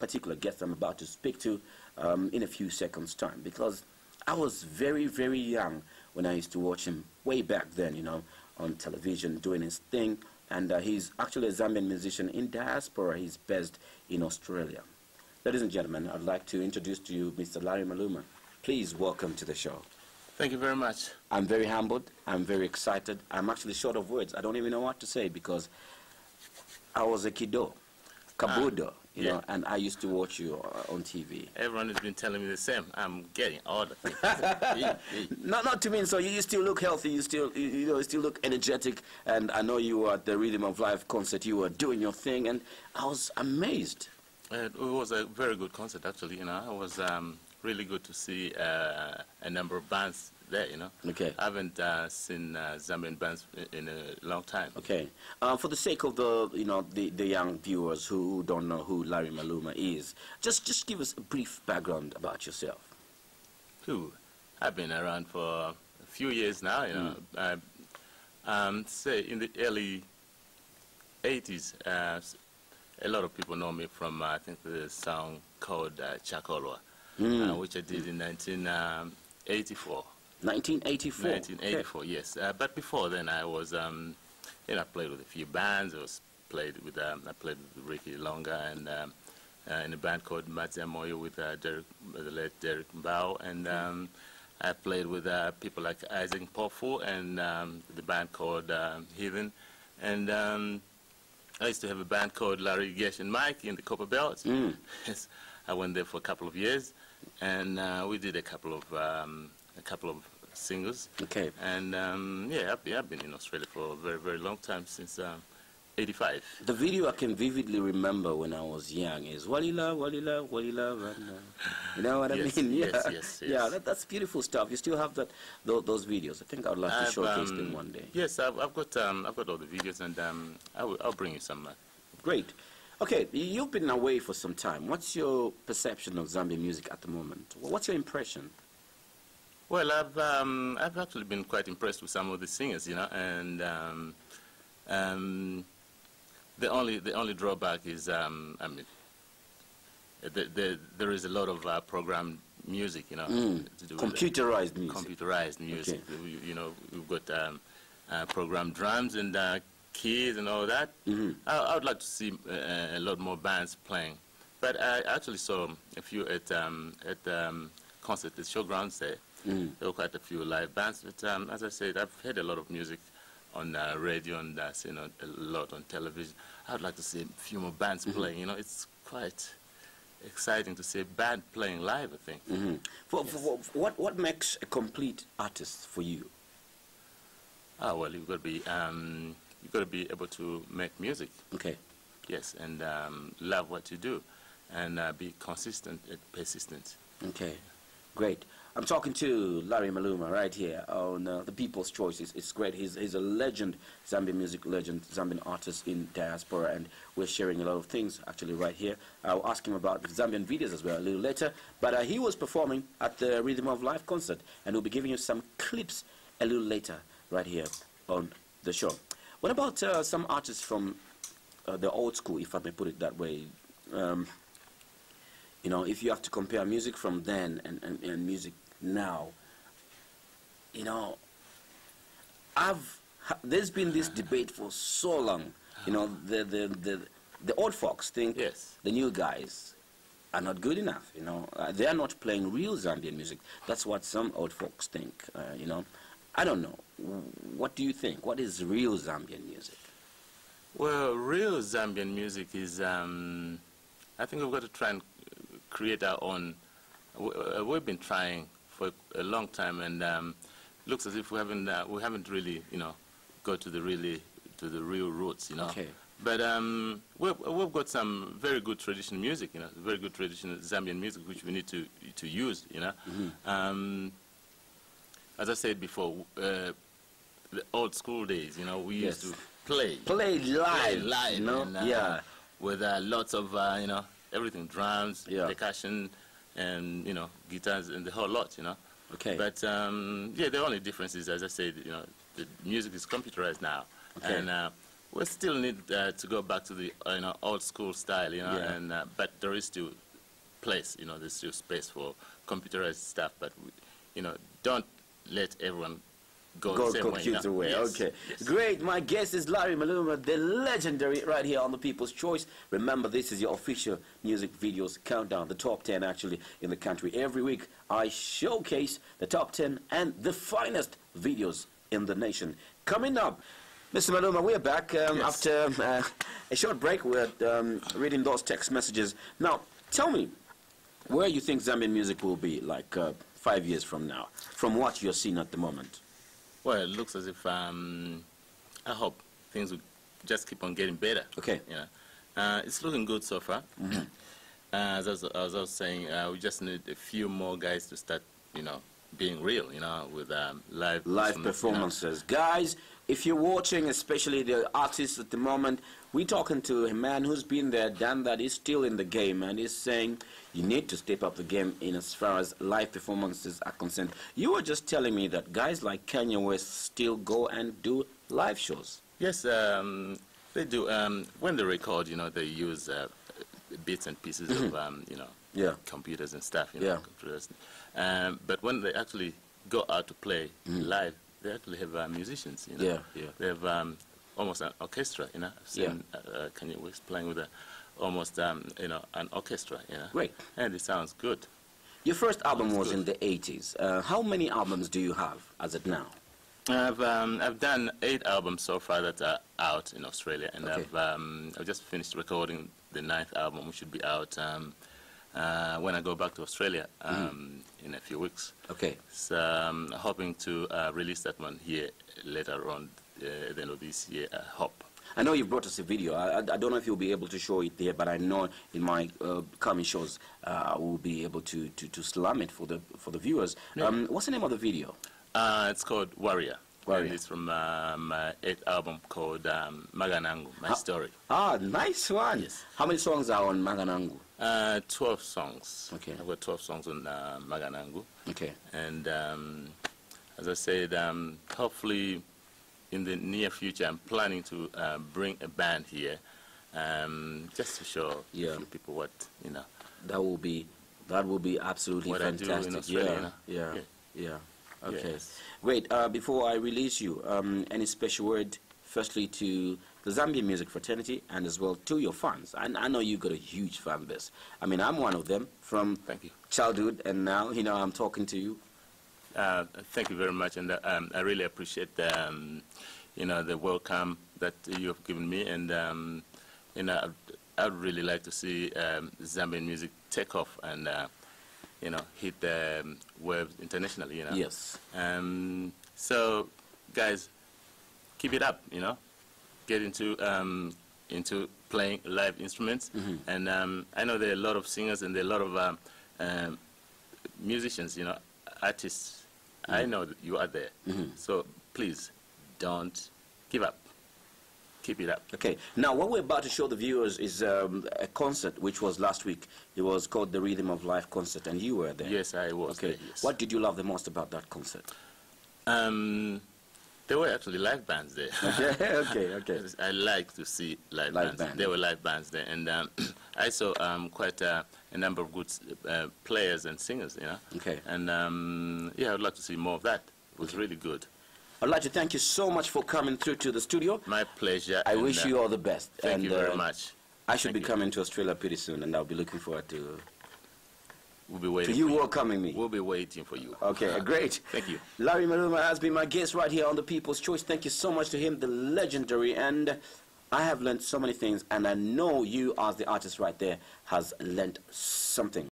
particular guest I'm about to speak to um, in a few seconds' time because I was very, very young when I used to watch him way back then, you know, on television doing his thing. And uh, he's actually a Zambian musician in diaspora. He's based in Australia. Ladies and gentlemen, I'd like to introduce to you Mr. Larry Maluma. Please welcome to the show. Thank you very much. I'm very humbled. I'm very excited. I'm actually short of words. I don't even know what to say because I was a kiddo, kabudo, ah, you yeah. know, and I used to watch you uh, on TV. Everyone has been telling me the same. I'm getting all the things. not, not to mean so. You, you still look healthy. You still, you, you know, you still look energetic. And I know you were at the Rhythm of Life concert. You were doing your thing, and I was amazed. It was a very good concert, actually. You know, it was um, really good to see uh, a number of bands there, you know. Okay. I haven't uh, seen uh, Zambian bands in a long time. Okay. Uh, for the sake of the, you know, the, the young viewers who don't know who Larry Maluma is, just just give us a brief background about yourself. Who? I've been around for a few years now, you know. Mm. um, say in the early 80s, uh, a lot of people know me from, uh, I think, the song called uh, Chakolwa, mm. which I did in 1984. 1984. 1984, okay. yes. Uh, but before then, I was, um, you know, I played with a few bands. I was played with, um, I played with Rikki Ilonga and um, uh, in a band called Matze Moyo with uh, Derek, the late Derek Bao, and um, I played with uh, people like Isaac Pofu and um, the band called um, Heathen, and um, I used to have a band called Larry Gesh and Mike in the Copperbelt. Mm. yes, I went there for a couple of years, and uh, we did a couple of a couple of singles. Okay. And um, yeah, I've, I've, been in Australia for a very, very long time, since um, 85. The video I can vividly remember when I was young is Walila, Walila, Walila, you know what yes, I mean? Yeah, yes, yes, yes. Yeah, that, that's beautiful stuff. You still have that those, those videos. I think I'd like to showcase um, them one day. Yes, I've, I've got um, I've got all the videos, and um, I will, I'll bring you some. Uh, Great. Okay, you've been away for some time. What's your perception of Zambian music at the moment? What's your impression? Well, I've um, I've actually been quite impressed with some of the singers, you know, and um, um, the only the only drawback is um, I mean, the, the, there is a lot of uh, programmed music, you know, mm. computerized music. Computerized music. Okay. You, you, know, we've got um, uh, programmed drums and uh, keys and all that. Mm -hmm. I, I, would like to see uh, a lot more bands playing, but I actually saw a few at um, at concert at Showgrounds there. Mm. There were quite a few live bands, but um, as I said, I've heard a lot of music on uh, radio and uh, seen a, a lot on television. I'd like to see a few more bands mm -hmm. playing. You know, it's quite exciting to see a band playing live. I think. Mm -hmm. for, yes. for, for, what what makes a complete artist for you? Ah, well, you've got to be um, you've got to be able to make music. Okay. Yes, and um, love what you do, and uh, be consistent and persistent. Okay, great. I'm talking to Larry Maluma right here on uh, the People's Choice. It's, it's, great. He's, he's a legend, Zambian music legend, Zambian artist in diaspora, and we're sharing a lot of things actually right here. I'll ask him about Zambian videos as well a little later. But uh, he was performing at the Rhythm of Life concert, and we'll be giving you some clips a little later right here on the show. What about uh, some artists from uh, the old school, if I may put it that way? Um, you know, if you have to compare music from then and, and, and music now, you know, I've there's been this debate for so long. You know, the the the, the old folks think yes. the new guys are not good enough. You know, uh, they are not playing real Zambian music. That's what some old folks think. Uh, you know, I don't know. What do you think? What is real Zambian music? Well, real Zambian music is. Um, I think we've got to try and create our own. Uh, we've been trying for a long time, and um, looks as if we haven't uh, we haven't really you know got to the really to the real roots, you know. Okay. But um, we've, we've got some very good traditional music, you know, very good traditional Zambian music, which we need to to use, you know. Mm -hmm. um, as I said before, uh, the old school days, you know, we yes. used to play, play live, play live, you know? and, uh, yeah, with uh, lots of uh, you know everything, drums, yeah. percussion, and you know guitars and the whole lot, you know. Okay. But um, yeah, the only difference is, as I said, you know, the music is computerized now, okay. and uh, we still need uh, to go back to the uh, you know old school style, you know, Yeah. and uh, but there is still place, you know, there's still space for computerized stuff, but we, you know, don't let everyone go, Go the same way. you know? way. Yes, Okay. yes. Great. My guest is Larry Maluma, the legendary, right here on the People's Choice. Remember, this is your official music videos countdown, the top 10 actually in the country. Every week, I showcase the top 10 and the finest videos in the nation. Coming up, Mr. Maluma, we're back um, Yes. after uh, a short break. We're um, reading those text messages. Now, tell me, where you think Zambian music will be like uh, five years from now, from what you're seeing at the moment? Well, it looks as if um, I hope things will just keep on getting better. Okay. You know, uh, it's looking good so far. Uh, as, I was, as I was saying, uh, we just need a few more guys to start, you know, being real. You know, with um, live live performance, you know. performances. Guys, if you're watching, especially the artists at the moment, we're talking to a man who's been there, done that, is still in the game, and he's saying you need to step up the game in as far as live performances are concerned. You were just telling me that guys like Kanye West still go and do live shows. Yes, um, they do. Um, when they record, you know, they use uh, bits and pieces of, um, you know, Mm-hmm. Yeah. computers and stuff. You know, Yeah. computers. Um, but when they actually go out to play Mm-hmm. live, they actually have uh, musicians. You know, Yeah, yeah. They have um, almost an orchestra. You know, I've seen uh, uh, Kanye West playing with a, almost um, you know an orchestra. You know, Great. and it sounds good. Your first album was good. in the 80s. Uh, how many albums do you have as of now? I've um, I've done eight albums so far that are out in Australia, and Okay. I've um, I've just finished recording the ninth album, which should be out um, uh, when I go back to Australia um, in a few weeks. Okay. So I'm hoping to uh, release that one here later on uh, at the end of this year. I hope. I know you've brought us a video. I, I, don't know if you'll be able to show it there, but I know in my uh, coming shows uh, I will be able to, to, to slam it for the for the viewers. Um, what's the name of the video? Uh, it's called Warrior. Warrior. And it's from uh, my eighth album called um, Maganangu, My Story. Ah, nice one. Yes. How many songs are on Maganangu? Uh, 12 songs. Okay. I've got 12 songs on uh, Maganangu. Okay. And um, as I said, um, hopefully in the near future, I'm planning to uh, bring a band here um, just to show Yeah. a few people what, you know, That will be that will be absolutely What I do in fantastic. Australia, yeah, you know? yeah, Yeah. yeah, Okay. Yes. Great. Uh, before I release you, um, any special word, firstly to the Zambian music fraternity and as well to your fans. I, I know you've got a huge fan base. I mean, I'm one of them from Thank you. childhood, and now you know I'm talking to you. Uh, thank you very much, and um, I really appreciate the, um, you know, the welcome that you have given me, and um, you know, I'd, I'd really like to see um, Zambian music take off and, uh, you know, hit the um, waves internationally. You know. Yes. Um, so, guys, keep it up. You know, get into um, into playing live instruments, and um, I know there are a lot of singers and there are a lot of musicians. You know, artists. I know that you are there. So please, don't give up. Keep it up. Okay. Now, what we're about to show the viewers is um, a concert which was last week. It was called the Rhythm of Life concert, and you were there. Yes, I was. Okay. there, yes. What did you love the most about that concert? Um, there were actually live bands there. okay. Okay. okay. I like to see live, Live bands. band. There were live bands there, and um, I saw um, quite a, a number of good uh, players and singers. You know. Okay. And um, yeah, I'd like to see more of that. It was really good. I'd like to thank you so much for coming through to the studio. My pleasure. I wish uh, you all the best. Thank and, you very uh, much. I should Thank be you. coming to Australia pretty soon, and I'll be looking forward to, We'll be waiting. you welcoming me. We'll be waiting for you. Okay, great. Thank you. Larry Maluma has been my guest right here on the People's Choice. Thank you so much to him, the legendary, and I have learned so many things, and I know you, as the artist right there, has learned something.